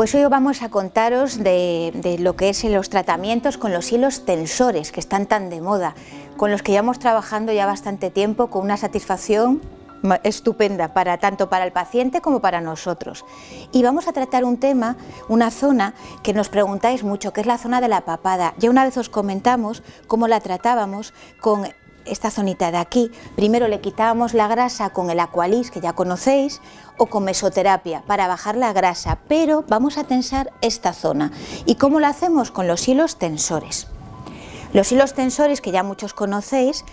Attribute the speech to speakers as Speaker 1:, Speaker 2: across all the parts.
Speaker 1: Pues hoy vamos a contaros de, lo que es los tratamientos con los hilos tensores que están tan de moda, con los que llevamos trabajando ya bastante tiempo con una satisfacción estupenda para tanto para el paciente como para nosotros. Y vamos a tratar un tema, una zona que nos preguntáis mucho, que es la zona de la papada. Ya una vez os comentamos cómo la tratábamos con esta zonita de aquí. Primero le quitábamos la grasa con el Aqualis, que ya conocéis, o con mesoterapia para bajar la grasa, pero vamos a tensar esta zona. ¿Y cómo lo hacemos? Con los hilos tensores. Los hilos tensores, que ya muchos conocéis,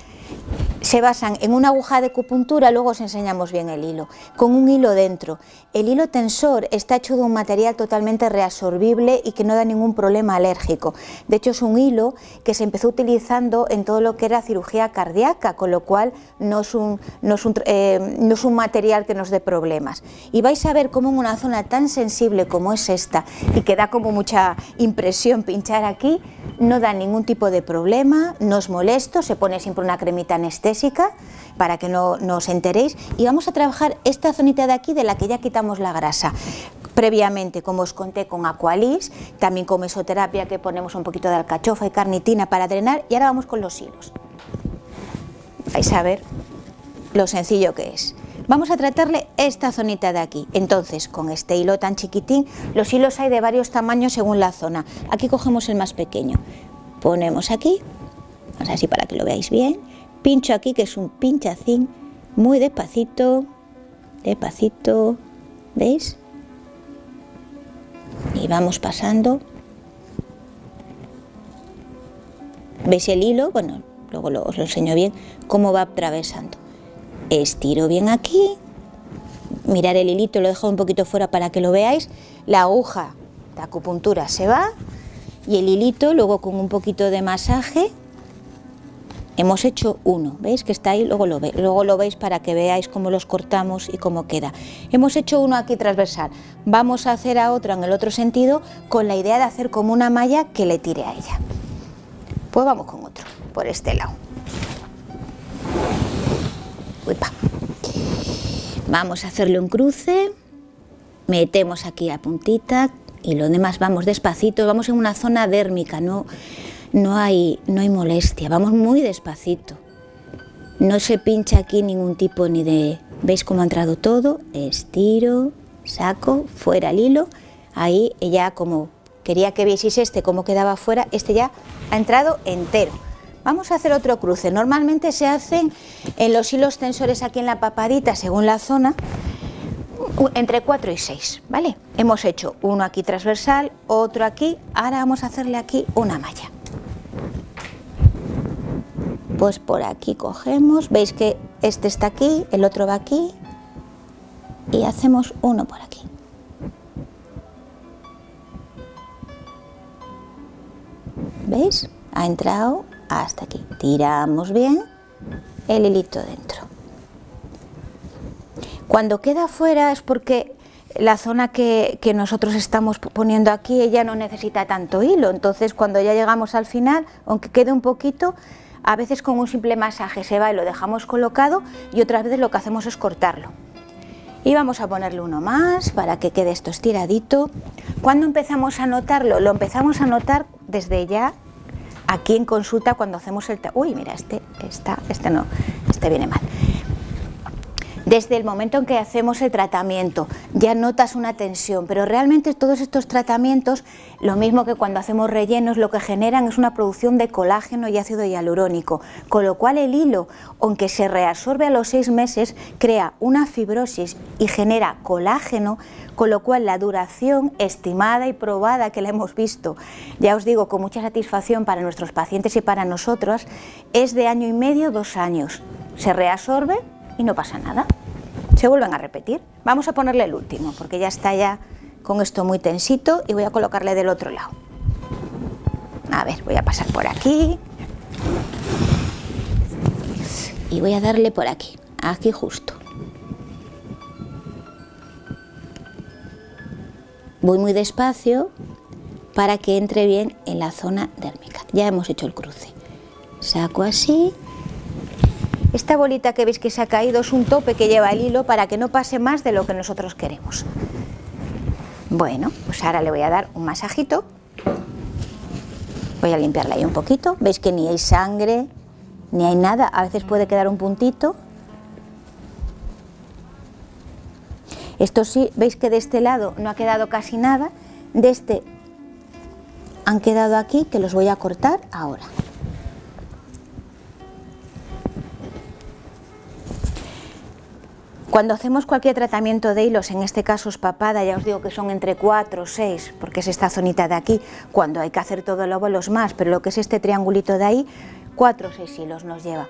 Speaker 1: se basan en una aguja de acupuntura, luego os enseñamos bien el hilo, con un hilo dentro. El hilo tensor está hecho de un material totalmente reabsorbible y que no da ningún problema alérgico. De hecho, es un hilo que se empezó utilizando en todo lo que era cirugía cardíaca, con lo cual no es un, no es un, eh, no es un material que nos dé problemas. Y vais a ver cómo en una zona tan sensible como es esta, y que da como mucha impresión pinchar aquí, no da ningún tipo de problema, no es molesto, se pone siempre una cremita anestésica para que no, os enteréis y vamos a trabajar esta zonita de aquí de la que ya quitamos la grasa. Previamente, como os conté, con Aqualis, también con mesoterapia que ponemos un poquito de alcachofa y carnitina para drenar y ahora vamos con los hilos. Vais a ver lo sencillo que es. Vamos a tratarle esta zonita de aquí. Entonces, con este hilo tan chiquitín, los hilos hay de varios tamaños según la zona. Aquí cogemos el más pequeño. Ponemos aquí, así para que lo veáis bien. Pincho aquí, que es un pinchacín, muy despacito, despacito, ¿veis? Y vamos pasando. ¿Veis el hilo? Bueno, luego os lo enseño bien, cómo va atravesando estiro bien aquí, mirar el hilito, lo dejo un poquito fuera para que lo veáis, la aguja de acupuntura se va y el hilito luego con un poquito de masaje hemos hecho uno, ¿veis que está ahí? Luego lo, luego lo veis para que veáis cómo los cortamos y cómo queda. Hemos hecho uno aquí transversal, vamos a hacer a otro en el otro sentido con la idea de hacer como una malla que le tire a ella. Pues vamos con otro, por este lado. Vamos a hacerle un cruce, metemos aquí la puntita y lo demás vamos despacito, vamos en una zona dérmica, no, no, hay, no hay molestia, vamos muy despacito. No se pincha aquí ningún tipo ni de... ¿Veis cómo ha entrado todo? Estiro, saco, fuera el hilo, ahí ya como quería que vieseis este cómo quedaba fuera, este ya ha entrado entero. Vamos a hacer otro cruce. Normalmente se hacen en los hilos tensores aquí en la papadita, según la zona, entre 4 y 6, ¿vale? Hemos hecho uno aquí transversal, otro aquí, ahora vamos a hacerle aquí una malla. Pues por aquí cogemos, veis que este está aquí, el otro va aquí y hacemos uno por aquí. ¿Veis? Ha entrado hasta aquí. Tiramos bien el hilito dentro. Cuando queda fuera es porque la zona que, nosotros estamos poniendo aquí, ella no necesita tanto hilo, entonces cuando ya llegamos al final, aunque quede un poquito, a veces con un simple masaje se va y lo dejamos colocado y otras veces lo que hacemos es cortarlo. Y vamos a ponerle uno más para que quede esto estiradito. Cuando empezamos a notarlo? Lo empezamos a notar desde ya aquí en consulta cuando hacemos el... Uy, mira, este, está, este no, este viene mal. Desde el momento en que hacemos el tratamiento ya notas una tensión, pero realmente todos estos tratamientos, lo mismo que cuando hacemos rellenos, lo que generan es una producción de colágeno y ácido hialurónico, con lo cual el hilo, aunque se reabsorbe a los seis meses, crea una fibrosis y genera colágeno, con lo cual la duración estimada y probada que la hemos visto, ya os digo, con mucha satisfacción para nuestros pacientes y para nosotros, es de año y medio, dos años. Se reabsorbe y no pasa nada. Se vuelven a repetir. Vamos a ponerle el último, porque ya está ya con esto muy tensito y voy a colocarle del otro lado. A ver, voy a pasar por aquí. Y voy a darle por aquí, aquí justo. Voy muy despacio para que entre bien en la zona dérmica. Ya hemos hecho el cruce. Saco así esta bolita que veis que se ha caído es un tope que lleva el hilo para que no pase más de lo que nosotros queremos. Bueno, pues ahora le voy a dar un masajito. Voy a limpiarla ahí un poquito. Veis que ni hay sangre, ni hay nada. A veces puede quedar un puntito. Esto sí, veis que de este lado no ha quedado casi nada. De este han quedado aquí, que los voy a cortar ahora. Cuando hacemos cualquier tratamiento de hilos, en este caso es papada, ya os digo que son entre 4 o 6, porque es esta zonita de aquí, cuando hay que hacer todo el óvulos más, pero lo que es este triangulito de ahí, 4 o 6 hilos nos lleva.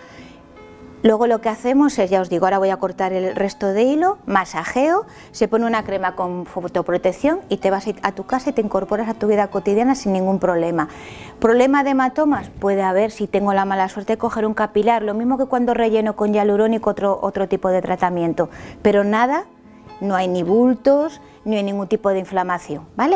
Speaker 1: Luego lo que hacemos es, ya os digo, ahora voy a cortar el resto de hilo, masajeo, se pone una crema con fotoprotección y te vas a tu casa y te incorporas a tu vida cotidiana sin ningún problema. ¿Problema de hematomas? Puede haber si tengo la mala suerte de coger un capilar, lo mismo que cuando relleno con hialurónico otro, otro tipo de tratamiento, pero nada, no hay ni bultos, ni hay ningún tipo de inflamación, ¿vale?